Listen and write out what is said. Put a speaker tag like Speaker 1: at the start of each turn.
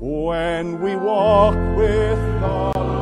Speaker 1: when we walk with God.